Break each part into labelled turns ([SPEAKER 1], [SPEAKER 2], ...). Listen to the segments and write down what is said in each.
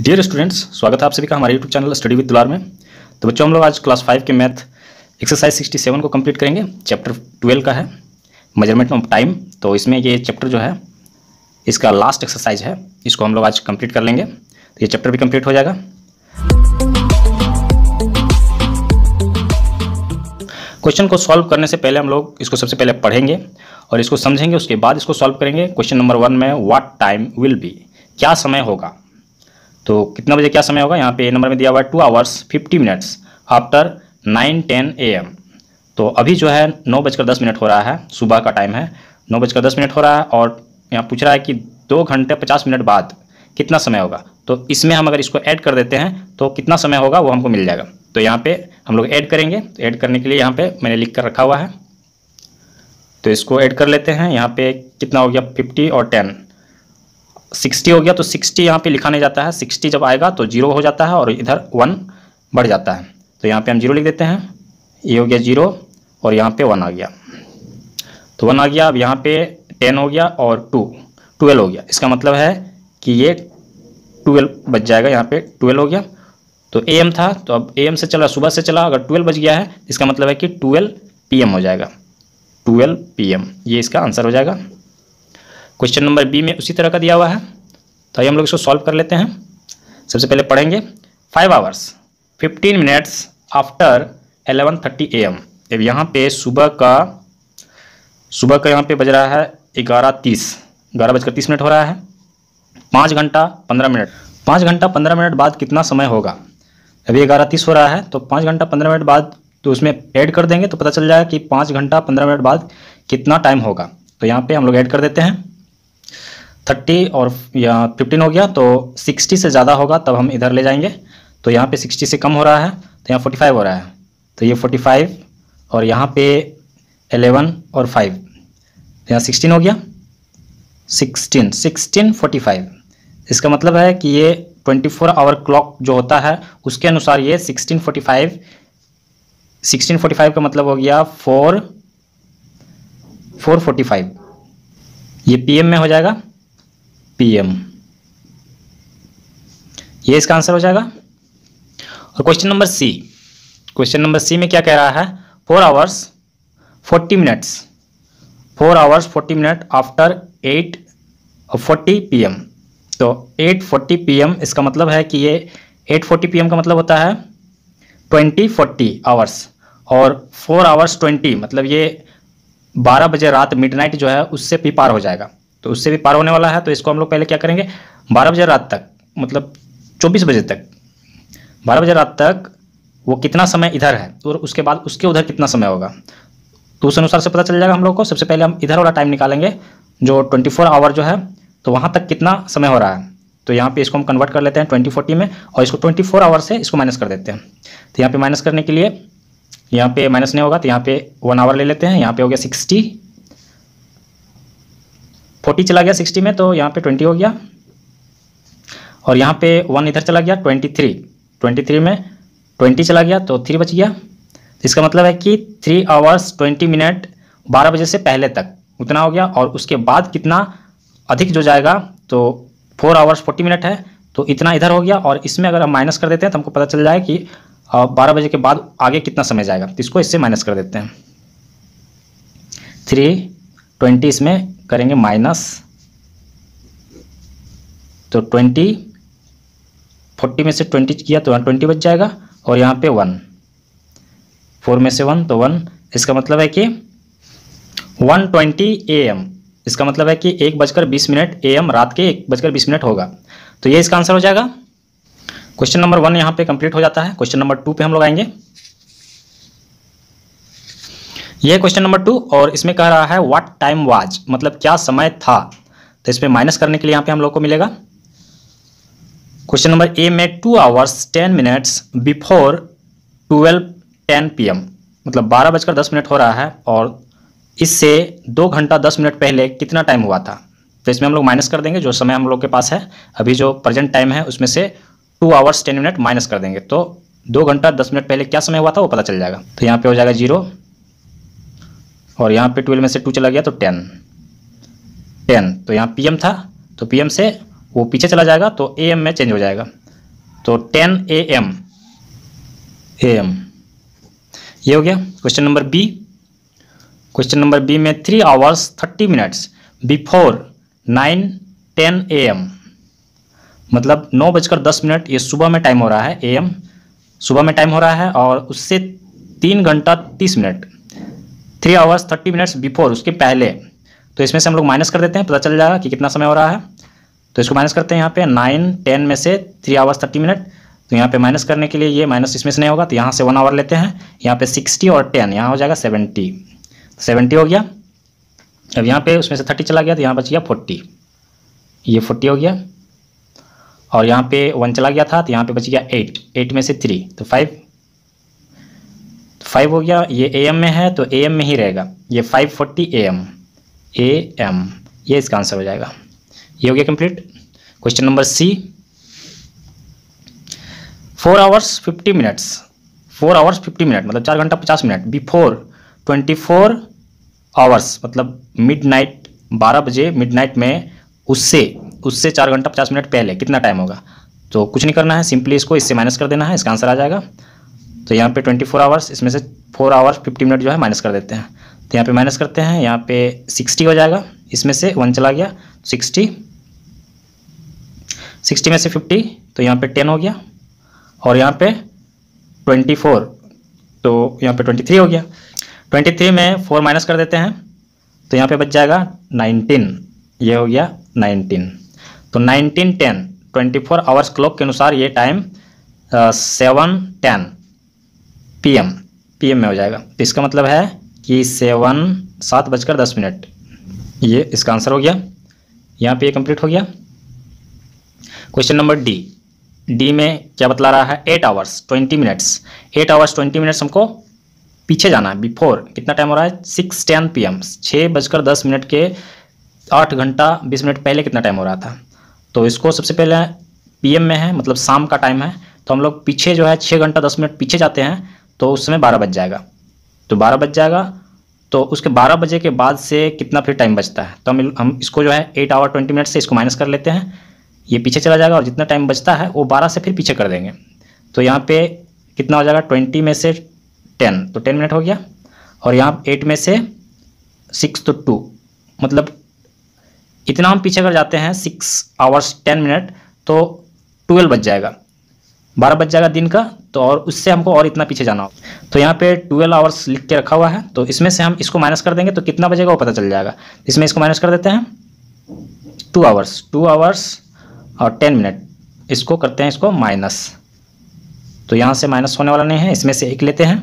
[SPEAKER 1] Dear students स्वागत है आप सभी का हमारे यूट्यूब चैनल स्टडी विद दुलार में। तो बच्चों, हम लोग आज क्लास फाइव के मैथ एक्सरसाइज सिक्सटी सेवन को कंप्लीट करेंगे। चैप्टर ट्वेल्व का है मेज़रमेंट ऑफ़ टाइम तो इसमें ये चैप्टर जो है, इसका लास्ट एक्सरसाइज है, इसको हम लोग आज कंप्लीट कर लेंगे। तो ये चैप्टर भी कंप्लीट हो जाएगा। क्वेश्चन को सॉल्व करने से पहले हम लोग इसको सबसे पहले पढ़ेंगे और इसको समझेंगे, उसके बाद इसको सॉल्व करेंगे। क्वेश्चन नंबर वन में व्हाट टाइम विल बी क्या समय होगा? तो कितना बजे क्या समय होगा? यहाँ पे ए नंबर में दिया हुआ है two hours fifty minutes after nine ten A M तो अभी जो है नौ बजकर दस मिनट हो रहा है, सुबह का टाइम है। नौ बजकर दस मिनट हो रहा है और यहाँ पूछ रहा है कि दो घंटे पचास मिनट बाद कितना समय होगा? तो इसमें हम अगर इसको ऐड कर देते हैं तो कितना समय होगा वो हमको मिल जाएगा। तो यहाँ पे हम लोग ऐड करेंगे। तो ऐड करने के लिए यहाँ पे मैंने लिख कर रखा हुआ है। तो इसको ऐड कर लेते हैं। यहाँ पे कितना हो गया? फिफ्टी और टेन सिक्सटी हो गया तो सिक्सटी यहाँ पे लिखा नहीं जाता है। सिक्सटी जब आएगा तो ज़ीरो हो जाता है और इधर वन बढ़ जाता है। तो यहाँ पे हम ज़ीरो लिख देते हैं। ये हो गया ज़ीरो और यहाँ पे वन आ गया। तो वन आ गया। अब यहाँ पे टेन हो गया और टू। ट्वेल्व हो गया। इसका मतलब है कि ये ट्वेल्व बच जाएगा। यहाँ पे ट्वेल्व हो गया। तो ए एम था। तो अब ए एम से चला, सुबह से चला। अगर ट्वेल्व बज गया है, इसका मतलब है कि ट्वेल्व पी एम हो जाएगा। ट्वेल्व पी एम ये इसका आंसर हो जाएगा। क्वेश्चन नंबर बी में उसी तरह का दिया हुआ है। तो आइए हम लोग इसको सॉल्व कर लेते हैं। सबसे पहले पढ़ेंगे। Five hours fifteen minutes after eleven thirty A M अब यहाँ पे सुबह का सुबह का यहाँ पे बज रहा है ग्यारह तीस। ग्यारह बजकर तीस मिनट हो रहा है। पाँच घंटा पंद्रह मिनट। पाँच घंटा पंद्रह मिनट बाद कितना समय होगा? अभी ग्यारह तीस हो रहा है तो पाँच घंटा पंद्रह मिनट बाद तो उसमें ऐड कर देंगे तो पता चल जाएगा कि पाँच घंटा पंद्रह मिनट बाद कितना टाइम होगा। तो यहाँ पे हम लोग ऐड कर देते हैं। थर्टी और या फिफ्टीन हो गया तो सिक्सटी से ज़्यादा होगा, तब हम इधर ले जाएँगे। तो यहाँ पे सिक्सटी से कम हो रहा है तो यहाँ फोर्टी फाइव हो रहा है। तो ये फोर्टी फाइव और यहाँ पे एलेवन और फाइव। तो यहाँ सिक्सटीन हो गया। Sixteen sixteen, forty five. इसका मतलब है कि ये ट्वेंटी फोर आवर क्लॉक जो होता है, उसके अनुसार ये sixteen forty five, sixteen forty five का मतलब हो गया फोर फोर फोर्टी फाइव। ये पीएम में हो जाएगा। पीएम ये इसका आंसर हो जाएगा। और question number C question number C में क्या कह रहा है? Four hours forty minutes four hours forty minute after eight forty P M तो एट फोर्टी पी एम इसका मतलब है कि ये एट फोर्टी पी एम का मतलब होता है ट्वेंटी फोर्टी आवर्स और फोर आवर्स ट्वेंटी मतलब ये बारह बजे रात मिडनाइट जो है, उससे भी पार हो जाएगा। तो उससे भी पार होने वाला है तो इसको हम लोग पहले क्या करेंगे? बारह बजे रात तक मतलब चौबीस बजे तक। बारह बजे रात तक वो कितना समय इधर है, और उसके बाद उसके उधर कितना समय होगा? तो उस अनुसार से पता चल जाएगा हम लोग को। सबसे पहले हम इधर वाला टाइम निकालेंगे, जो ट्वेंटी फोर आवर जो है तो वहाँ तक कितना समय हो रहा है। तो यहाँ पे इसको हम कन्वर्ट कर लेते हैं ट्वेंटी फोर्टी में, और इसको ट्वेंटी फोर आवर से इसको माइनस कर देते हैं। तो यहाँ पे माइनस करने के लिए, यहाँ पे माइनस नहीं होगा तो यहाँ पे वन आवर ले लेते हैं, यहाँ पे हो गया सिक्सटी फोर्टी चला गया सिक्सटी में तो यहाँ पे ट्वेंटी हो गया। और यहाँ पे वन इधर चला गया, ट्वेंटी थ्री। ट्वेंटी थ्री में ट्वेंटी चला गया तो थ्री बच गया। तो इसका मतलब है कि थ्री आवर्स ट्वेंटी मिनट बारह बजे से पहले तक उतना हो गया, और उसके बाद कितना अधिक जो जाएगा तो फोर आवर्स फोर्टी मिनट है तो इतना इधर हो गया। और इसमें अगर हम माइनस कर देते हैं तो हमको पता चल जाए कि बारह बजे के बाद आगे कितना समय जाएगा। तो इसको इससे माइनस कर देते हैं। थ्री ट्वेंटी इसमें करेंगे माइनस तो ट्वेंटी, फोर्टी में से ट्वेंटी किया तो वन ट्वेंटी बच जाएगा, और यहाँ पे वन, फोर में से वन तो वन, इसका मतलब है कि वन ट्वेंटी ए एम इसका मतलब है कि एक बजकर बीस मिनट ए एम रात के एक बजकर बीस मिनट होगा। तो ये इसका आंसर हो जाएगा। क्वेश्चन नंबर वन यहाँ पे कंप्लीट हो जाता है। क्वेश्चन नंबर टू पे हम लोग आएँगे। यह क्वेश्चन नंबर टू और इसमें कह रहा है व्हाट टाइम वाज मतलब क्या समय था? तो इसमें माइनस करने के लिए यहाँ पे हम लोग को मिलेगा। क्वेश्चन नंबर ए में two hours ten minutes before twelve ten PM मतलब बारह बजकर दस मिनट हो रहा है और इससे दो घंटा दस मिनट पहले कितना टाइम हुआ था? तो इसमें हम लोग माइनस कर देंगे, जो समय हम लोग के पास है। अभी जो प्रेजेंट टाइम है, उसमें से two hours ten minute minus कर देंगे। तो दो घंटा दस मिनट पहले क्या समय हुआ था, वो पता चल जाएगा। तो यहाँ पे हो जाएगा ज़ीरो और यहाँ पे ट्वेल्व में से टू चला गया तो टेन टेन तो यहाँ पी था तो पीएम से वो पीछे चला जाएगा तो ए में चेंज हो जाएगा. तो ten A M A M ये हो गया question number B question number B में three hours thirty minutes before nine ten A M मतलब नौ बजकर दस मिनट ये सुबह में टाइम हो रहा है ए एम सुबह में टाइम हो रहा है और उससे तीन घंटा तीस minute. Three hours thirty minutes before उसके पहले। तो इसमें से हम लोग माइनस कर देते हैं, पता चल जाएगा कि कितना समय हो रहा है। तो इसको माइनस करते हैं यहाँ पे नाइन टेन में से थ्री आवर्स थर्टी मिनट तो यहाँ पे माइनस करने के लिए ये माइनस इसमें से नहीं होगा तो यहाँ से वन आवर लेते हैं। यहाँ पे सिक्सटी और टेन यहाँ हो जाएगा सेवेंटी सेवेंटी हो गया। अब यहाँ पे उसमें से थर्टी चला गया तो यहाँ बच गया फोर्टी ये फोर्टी हो गया। और यहाँ पे वन चला गया था तो यहाँ पे बच गया एट एट में से थ्री तो फाइव फाइव हो गया, ये ए एम में है तो ए एम में ही रहेगा। ये five forty A M A M ये इसका आंसर हो जाएगा। ये हो गया complete question number C four hours fifty minutes four hours fifty minute मतलब चार घंटा पचास minute before twenty four hours मतलब मिड नाइट बारह बजे मिड नाइट में, उससे उससे चार घंटा पचास मिनट पहले, कितना टाइम होगा? तो कुछ नहीं करना है सिंपली इसको, इससे माइनस कर देना है, इसका आंसर आ जाएगा। तो यहाँ पे ट्वेंटी फोर आवर्स इसमें से फोर आवर्स फिफ्टी मिनट जो है माइनस कर देते हैं। तो यहाँ पे माइनस करते हैं, यहाँ पे सिक्सटी हो जाएगा। इसमें से वन चला गया सिक्सटी सिक्सटी में से फिफ्टी तो यहाँ पे टेन हो गया। और यहाँ पे ट्वेंटी फोर तो यहाँ पे ट्वेंटी थ्री हो गया। ट्वेंटी थ्री में फोर माइनस कर देते हैं तो यहाँ पे बच जाएगा नाइनटीन ये हो गया नाइनटीन तो nineteen ten twenty four hours clock के अनुसार ये time seven ten P M P M में हो जाएगा। तो इसका मतलब है कि सेवन, सात बजकर दस मिनट। ये इसका आंसर हो गया। यहाँ पे ये कंप्लीट हो गया। Question number D. डी में क्या बतला रहा है? Eight hours, twenty minutes. Eight hours, twenty minutes हमको पीछे जाना है। बिफोर, कितना टाइम हो रहा है? सिक्स टेन पी एम छः बजकर दस मिनट के आठ घंटा, बीस मिनट पहले कितना टाइम हो रहा था? तो इसको सबसे पहले पीएम में है मतलब शाम का टाइम है। तो हम लोग पीछे जो है छः घंटा, दस मिनट पीछे जाते हैं। तो उस समय बारह बज जाएगा। तो बारह बज जाएगा तो उसके बारह बजे के बाद से कितना फिर टाइम बचता है? तो हम हम इसको जो है एट आवर ट्वेंटी मिनट से इसको माइनस कर लेते हैं। ये पीछे चला जाएगा और जितना टाइम बचता है, वो बारह से फिर पीछे कर देंगे। तो यहाँ पे कितना हो जाएगा? ट्वेंटी में से टेन तो टेन मिनट हो गया। और यहाँ एट में से सिक्स तो टू मतलब इतना हम पीछे कर जाते हैं सिक्स आवर्स टेन मिनट तो ट्वेल्व बज जाएगा। बारह बज जाएगा दिन का तो और उससे हमको और इतना पीछे जाना हो तो यहाँ पे ट्वेल्व आवर्स लिख के रखा हुआ है तो इसमें से हम इसको माइनस कर देंगे तो कितना बजेगा वो पता चल जाएगा। इसमें इसको माइनस कर देते हैं। टू आवर्स टू आवर्स और टेन मिनट इसको करते हैं इसको माइनस तो यहाँ से माइनस होने वाला नहीं है, इसमें से एक लेते हैं।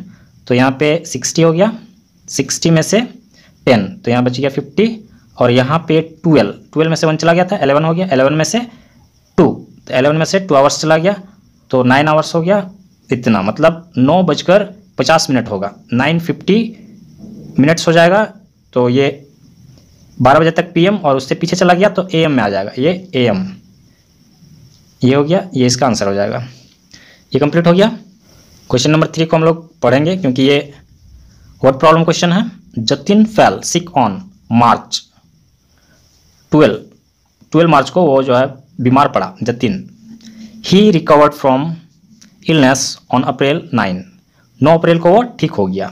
[SPEAKER 1] तो यहाँ पे सिक्सटी हो गया सिक्सटी में से टेन तो यहाँ बच गया फिफ्टी और यहाँ पे ट्वेल्व ट्वेल्व में से वन चला गया था एलेवन हो गया एलेवन में से टू तो एलेवन में से टू आवर्स चला गया। तो नाइन आवर्स हो गया, इतना मतलब नौ बजकर पचास मिनट होगा। नाइन फिफ्टी मिनट्स हो जाएगा तो ये बारह बजे तक पीएम और उससे पीछे चला गया तो एएम में आ जाएगा। ये एएम ये हो गया, ये इसका आंसर हो जाएगा। ये कंप्लीट हो गया। क्वेश्चन नंबर थ्री को हम लोग पढ़ेंगे, क्योंकि ये वर्ड प्रॉब्लम क्वेश्चन है। Jatin fell sick on March twelve twelve March को वो जो है, बीमार पड़ा Jatin he recovered from illness on April nine नौ अप्रैल को वो ठीक हो गया।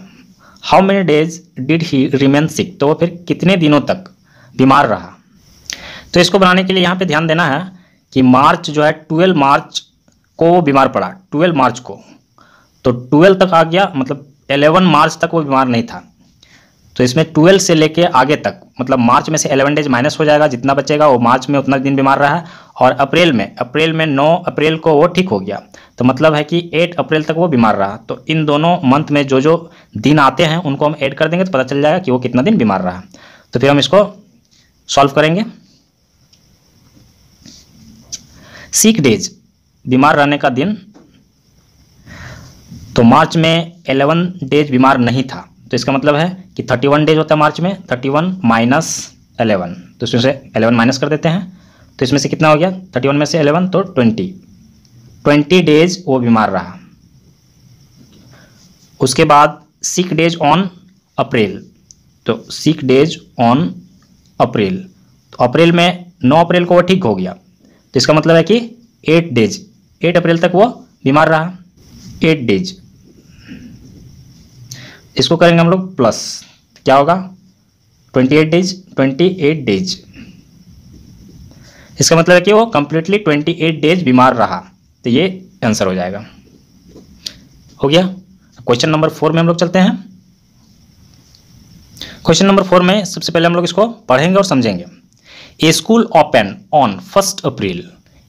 [SPEAKER 1] How many days did he remain sick तो वो फिर कितने दिनों तक बीमार रहा? तो इसको बनाने के लिए यहाँ पे ध्यान देना है कि मार्च जो है, ट्वेल्व मार्च को वो बीमार पड़ा। ट्वेल्व मार्च को। तो ट्वेल्व तक आ गया मतलब एलेवन मार्च तक वो बीमार नहीं था। तो इसमें ट्वेल्व से लेके आगे तक मतलब मार्च में से एलेवन डेज़ माइनस हो जाएगा, जितना बचेगा वो मार्च में उतना दिन बीमार रहा और अप्रैल में अप्रैल में नौ अप्रैल को वो ठीक हो गया। तो मतलब है कि एट अप्रैल तक वो बीमार रहा। तो इन दोनों मंथ में जो जो दिन आते हैं, उनको हम ऐड कर देंगे तो पता चल जाएगा कि वो कितना दिन बीमार रहा। तो फिर हम इसको सॉल्व करेंगे। सीक डेज़ बीमार रहने का दिन। तो मार्च में एलेवन डेज़ बीमार नहीं था। तो इसका मतलब है कि थर्टी वन डेज़ होता है मार्च में, थर्टी वन माइनस एलेवन तो इसमें से एलेवन माइनस कर देते हैं। तो इसमें से कितना हो गया? थर्टी वन में से एलेवन तो ट्वेंटी ट्वेंटी डेज़ वो बीमार रहा। उसके बाद सिक डेज़ ऑन अप्रैल तो सिक डेज़ ऑन अप्रैल तो अप्रैल में नौ अप्रैल को वो ठीक हो गया। तो इसका मतलब है कि एट डेज़ एट अप्रैल तक वो बीमार रहा। एट डेज़ इसको करेंगे हम लोग प्लस क्या होगा? Twenty eight days twenty eight days इसका मतलब है कि वो कंप्लीटली ट्वेंटी एट डेज़ बीमार रहा। तो ये आंसर हो जाएगा। हो गया? क्वेश्चन नंबर फोर में हम लोग चलते हैं। क्वेश्चन नंबर फोर में सबसे पहले हम लोग इसको पढ़ेंगे और समझेंगे। A school open on first April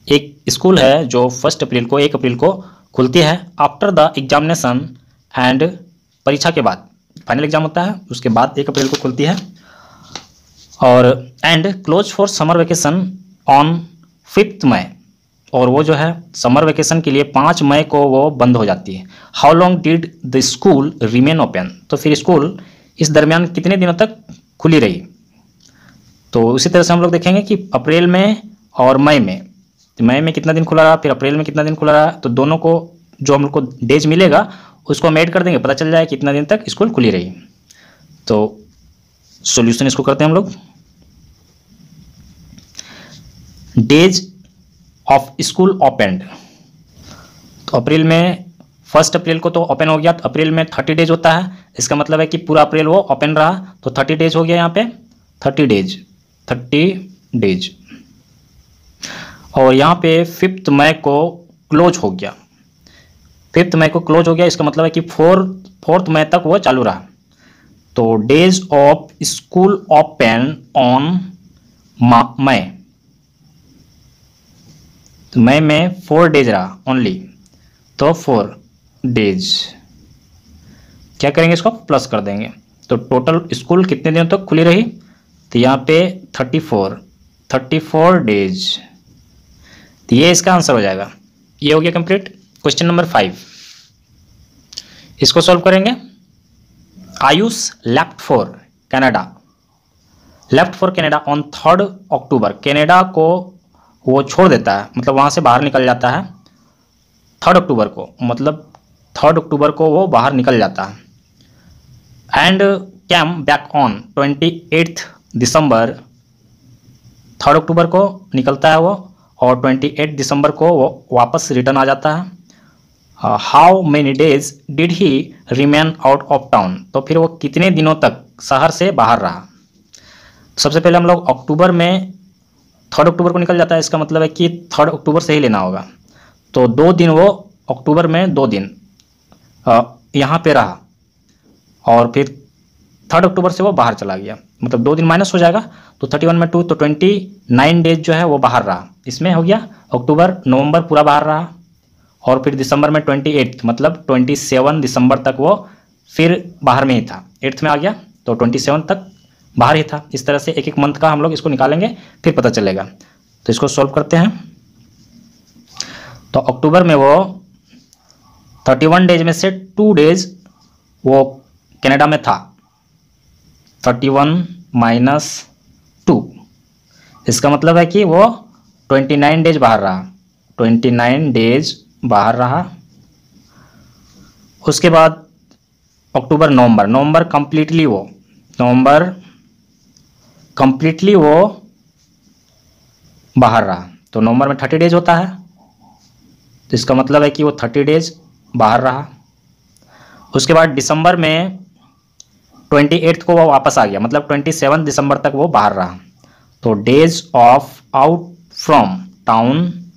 [SPEAKER 1] एक स्कूल है जो फ़र्स्ट अप्रैल को, एक अप्रैल को खुलती है आफ्टर द एग्जामिनेशन एंड परीक्षा के बाद। फाइनल एग्ज़ाम होता है, उसके बाद एक अप्रैल को खुलती है। और and close for summer vacation on fifth May, और वो जो है समर वेकेशन के लिए पाँच मई को वो बंद हो जाती है। How long did the school remain open तो फिर स्कूल इस दरमियान कितने दिनों तक खुली रही? तो उसी तरह से हम लोग देखेंगे कि अप्रैल में और मई में तो मई में कितना दिन खुला रहा, फिर अप्रैल में कितना दिन खुला रहा तो दोनों को जो हम लोग को डेज़ मिलेगा, उसको हम ऐड कर देंगे, पता चल जाए कितना दिन तक स्कूल खुली रही। तो सोल्यूशन इसको करते हैं हम लोग। Days of school opened. तो अप्रैल में, फ़र्स्ट अप्रैल को तो ओपन हो गया तो अप्रैल में थर्टी डेज़ होता है। इसका मतलब है कि पूरा अप्रैल वो ओपन रहा तो थर्टी डेज़ हो गया यहाँ पे। Thirty days thirty days. और यहाँ पे फिफ्थ मई को क्लोज हो गया। फिफ्थ मई को क्लोज हो गया, इसका मतलब है कि फोर, फोर्थ मई तक वो चालू रहा। तो days of school open on May. मई में फोर डेज़ रहा ओनली तो फोर डेज़ क्या करेंगे इसको? प्लस कर देंगे. तो टोटल स्कूल कितने दिनों तक तो खुली रही? तो यहाँ पे thirty four thirty four days तो ये इसका आंसर हो जाएगा. ये हो गया कंप्लीट क्वेश्चन नंबर फाइव इसको सॉल्व करेंगे. Ayush left for Canada left for Canada on third October Canada को वो छोड़ देता है। मतलब वहाँ से बाहर निकल जाता है। थर्ड अक्टूबर को मतलब थर्ड अक्टूबर को वो बाहर निकल जाता है। And came back on twenty eighth December, third October को निकलता है वो, और ट्वेंटी एट दिसंबर को वो वापस रिटर्न आ जाता है। How many days did he remain out of town तो फिर वो कितने दिनों तक शहर से बाहर रहा? सबसे पहले हम लोग अक्टूबर में थर्ड अक्टूबर को निकल जाता है, इसका मतलब है कि थर्ड अक्टूबर से ही लेना होगा। तो दो दिन वो अक्टूबर में दो दिन यहाँ पे रहा और फिर थर्ड अक्टूबर से वो बाहर चला गया। मतलब दो दिन माइनस हो जाएगा तो थर्टी वन में टू तो ट्वेंटी नाइन डेज़ जो है वो बाहर रहा। इसमें हो गया अक्टूबर नवंबर पूरा बाहर रहा और फिर दिसंबर में ट्वेंटी एट्थ मतलब ट्वेंटी सेवन दिसंबर तक वो फिर बाहर में ही था। एट्थ में आ गया तो ट्वेंटी सेवन तक बाहर ही था। इस तरह से एक एक मंथ का हम लोग इसको निकालेंगे, फिर पता चलेगा। तो इसको सॉल्व करते हैं। तो अक्टूबर में वो थर्टी वन डेज़ में से टू डेज़ वो कनाडा में था। थर्टी वन माइनस टू इसका मतलब है कि वो ट्वेंटी नाइन डेज़ बाहर रहा। ट्वेंटी नाइन डेज़ बाहर रहा। उसके बाद अक्टूबर, नवंबर। नवंबर कंप्लीटली वो। नवंबर कंप्लीटली वो बाहर रहा। तो नवंबर में थर्टी डेज़ होता है। तो इसका मतलब है कि वो थर्टी डेज़ बाहर रहा। उसके बाद दिसंबर में ट्वेंटी एट्थ को वो वापस आ गया। मतलब ट्वेंटी सेवन दिसंबर तक वो बाहर रहा। तो days of out from town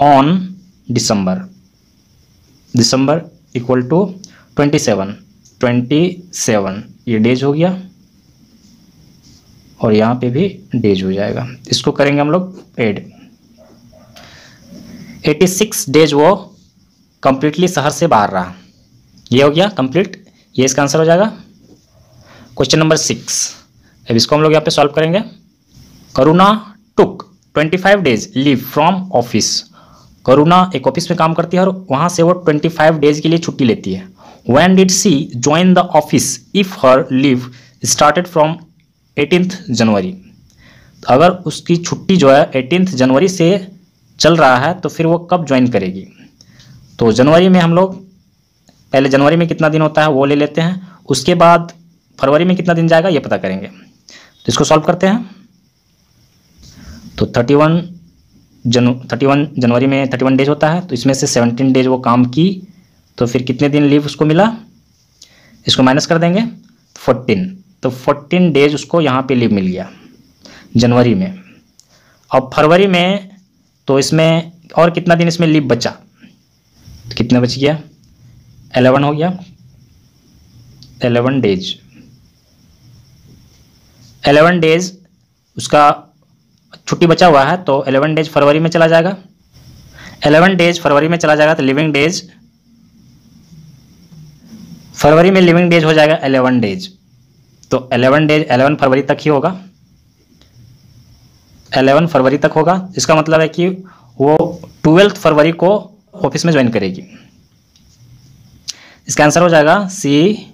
[SPEAKER 1] on December. December equal to twenty seven twenty seven ये डेज़ हो गया। और यहाँ पे भी डेज़ हो जाएगा। इसको करेंगे हम लोग एड एटी सिक्स डेज़ वो कंप्लीटली शहर से बाहर रहा। ये हो गया कंप्लीट ये इसका आंसर हो जाएगा। क्वेश्चन नंबर सिक्स अब इसको हम लोग यहाँ पे सॉल्व करेंगे। Karuna took twenty five days leave from office Karuna एक ऑफ़िस में काम करती है और वहाँ से वो ट्वेंटी फाइव डेज़ के लिए छुट्टी लेती है। When did she join the office if her leave started from eighteenth January तो अगर उसकी छुट्टी जो है एटीनथ जनवरी से चल रहा है तो फिर वो कब ज्वाइन करेगी? तो जनवरी में हम लोग, पहले जनवरी में कितना दिन होता है वो ले लेते हैं। उसके बाद फरवरी में कितना दिन जाएगा, ये पता करेंगे। तो इसको सॉल्व करते हैं। तो thirty one Jan thirty one January में थर्टी वन डेज़ होता है तो इसमें से सेवनटीन डेज़ वो काम की तो फिर कितने दिन लीव उसको मिला? इसको माइनस कर देंगे फोर्टीन तो फोर्टीन डेज़ उसको यहाँ पे लीव मिल गया, जनवरी में। और फरवरी में तो इसमें और कितना दिन इसमें लीव बचा? तो कितना बच गया? एलेवन हो गया। एलेवन डेज़ एलेवन डेज़ उसका छुट्टी बचा हुआ है तो एलेवन डेज़ फरवरी में चला जाएगा। एलेवन डेज़ फरवरी में चला जाएगा तो लिविंग डेज़ फरवरी में लिविंग डेज़ हो जाएगा एलेवन डेज़ तो एलेवन डेज़ एलेवन फरवरी तक ही होगा। एलेवन फरवरी तक होगा। इसका मतलब है कि वो ट्वेल्थ फरवरी को ऑफ़िस में ज्वाइन करेगी। इसका आंसर हो जाएगा सी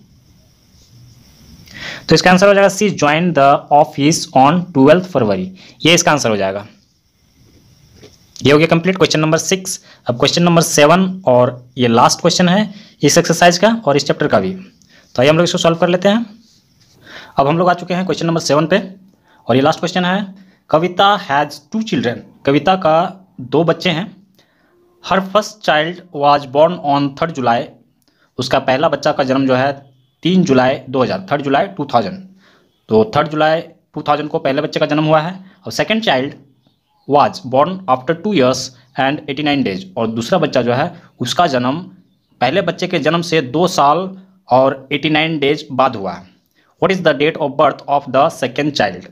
[SPEAKER 1] तो इसका आंसर हो जाएगा C join the office on twelfth February. ये इसका आंसर हो जाएगा। ये हो गया कंप्लीट क्वेश्चन नंबर सिक्स अब क्वेश्चन नंबर सेवन और ये लास्ट क्वेश्चन है इस एक्सरसाइज का और इस चैप्टर का भी। तो आइए हम लोग इसको सॉल्व कर लेते हैं। अब हम लोग आ चुके हैं क्वेश्चन नंबर सेवन पे। और ये लास्ट क्वेश्चन है, Kavita has two children Kavita का दो बच्चे हैं। Her first child was born on third July उसका पहला बच्चा का जन्म जो है तीन जुलाई दो हज़ार थर्ड जुलाई टू थाउज़ेंड तो थर्ड जुलाई टू थाउज़ेंड को पहले बच्चे का जन्म हुआ है। और second child was born after two years and eighty nine days और दूसरा बच्चा जो है, उसका जन्म पहले बच्चे के जन्म से दो साल और एटी नाइन डेज़ बाद हुआ है। What is the date of birth of the second child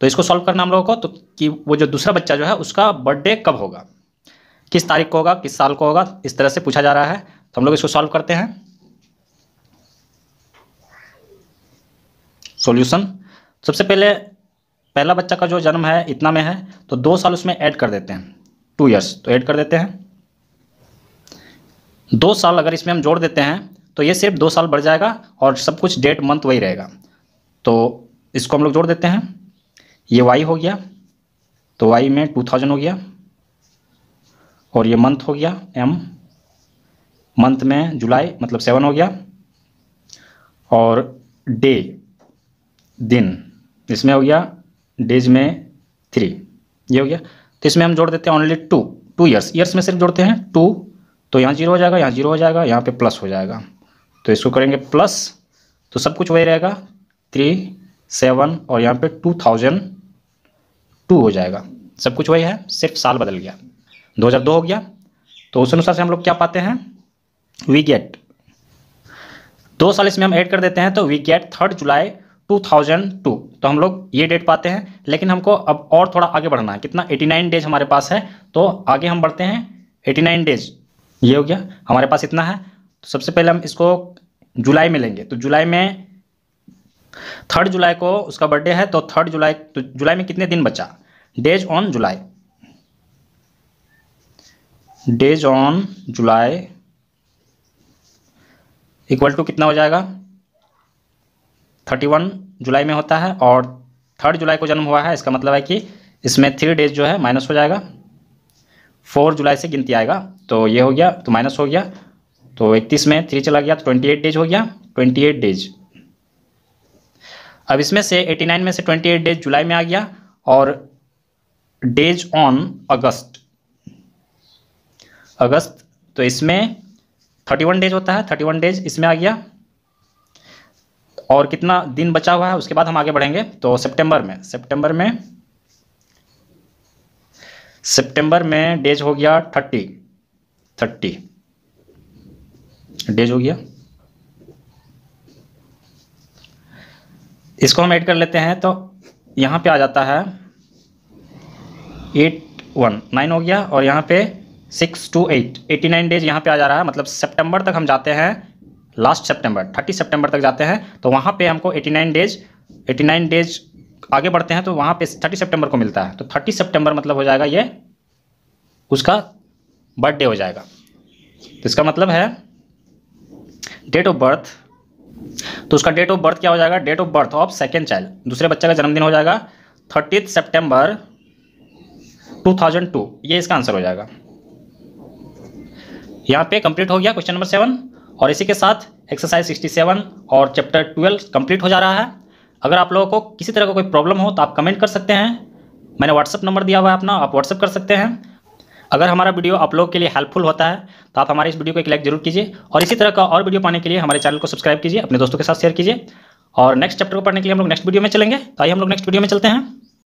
[SPEAKER 1] तो इसको सॉल्व करना हम लोगों को तो कि वो जो दूसरा बच्चा जो है, उसका बर्थडे कब होगा? किस तारीख को होगा? किस साल को होगा? इस तरह से पूछा जा रहा है। तो हम लोग इसको सॉल्व करते हैं। सॉल्यूशन सबसे पहले, पहला बच्चा का जो जन्म है, इतना में है तो दो साल उसमें ऐड कर देते हैं। टू इयर्स तो ऐड कर देते हैं। दो साल अगर इसमें हम जोड़ देते हैं तो ये सिर्फ़ दो साल बढ़ जाएगा और सब कुछ डेट मंथ वही रहेगा। तो इसको हम लोग जोड़ देते हैं। ये वाई हो गया तो वाई में टू थाउज़ेंड हो गया और ये मंथ हो गया एम मंथ में जुलाई मतलब सेवन हो गया और डे दिन, इसमें हो गया डेज़ में थ्री ये हो गया। तो इसमें हम जोड़ देते हैं only two two years years में सिर्फ़ जोड़ते हैं टू तो यहाँ ज़ीरो हो जाएगा, यहाँ ज़ीरो हो जाएगा, यहाँ पे प्लस हो जाएगा। तो इसको करेंगे प्लस तो सब कुछ वही रहेगा। थ्री सेवन और यहाँ पे टू थाउज़ेंड टू हो जाएगा। सब कुछ वही है, सिर्फ़ साल बदल गया। दो हज़ार दो हो गया। तो उस अनुसार से हम लोग क्या पाते हैं? वी गेट दो साल इसमें हम ऐड कर देते हैं तो we get third July two thousand two तो हम लोग ये डेट पाते हैं, लेकिन हमको अब और थोड़ा आगे बढ़ना है। कितना? एटी नाइन डेज़ हमारे पास है तो आगे हम बढ़ते हैं एटी नाइन डेज़ ये हो गया। हमारे पास इतना है। तो सबसे पहले हम इसको जुलाई में लेंगे। तो जुलाई में थर्ड जुलाई को उसका बर्थडे है तो थर्ड जुलाई तो जुलाई में कितने दिन बचा? Days on July. Days on July equal to कितना हो जाएगा? थर्टी वन जुलाई में होता है और थर्ड जुलाई को जन्म हुआ है। इसका मतलब है कि इसमें थ्री डेज़ जो है माइनस हो जाएगा। फोर जुलाई से गिनती आएगा। तो ये हो गया तो माइनस हो गया। तो इकतीस में थ्री चला गया तो ट्वेंटी एट डेज़ हो गया ट्वेंटी एट डेज़ अब इसमें से 89 में से 28 डेज़ जुलाई में आ गया और डेज़ ऑन अगस्त। अगस्त तो इसमें 31 डेज़ होता है 31 डेज़ इसमें आ गया। और कितना दिन बचा हुआ है, उसके बाद हम आगे बढ़ेंगे। तो सितंबर में सितंबर में सितंबर में डेज़ हो गया थर्टी थर्टी डेज़ हो गया। इसको हम ऐड कर लेते हैं तो यहाँ पे आ जाता है एट वन नाइन हो गया, और यहाँ पे six two eight eighty nine days यहाँ पे आ जा रहा है मतलब सितंबर तक हम जाते हैं लास्ट सितंबर थर्टी सितंबर तक जाते हैं तो वहाँ पे हमको eighty nine days eighty nine days आगे बढ़ते हैं तो वहाँ पे थर्टी सितंबर को मिलता है तो थर्टी सितंबर मतलब हो जाएगा ये, उसका बर्थडे हो जाएगा। तो इसका मतलब है डेट ऑफ़ बर्थ तो उसका डेट ऑफ़ बर्थ क्या हो जाएगा? Date of birth of second child दूसरे बच्चे का जन्मदिन हो जाएगा थर्टीथ सेप्टेम्बर 2002 ये इसका आंसर हो जाएगा। यहाँ पे कंप्लीट हो गया क्वेश्चन नंबर सेवन और इसी के साथ एक्सरसाइज 67 और चैप्टर 12 कंप्लीट हो जा रहा है। अगर आप लोगों को किसी तरह का कोई प्रॉब्लम हो तो आप कमेंट कर सकते हैं। मैंने व्हाट्सअप नंबर दिया हुआ है अपना, आप व्हाट्सअप कर सकते हैं। अगर हमारा वीडियो आप लोग के लिए हेल्पफुल होता है तो आप हमारे इस वीडियो को एक लाइक ज़रूर कीजिए और इसी तरह का और वीडियो पाने के लिए हमारे चैनल को सब्सक्राइब कीजिए, अपने दोस्तों के साथ शेयर कीजिए। और नेक्स्ट चैप्टर को पढ़ने के लिए हम लोग नेक्स्ट वीडियो में चलेंगे। तो आइए हम लोग नेक्स्ट वीडियो में चलते हैं।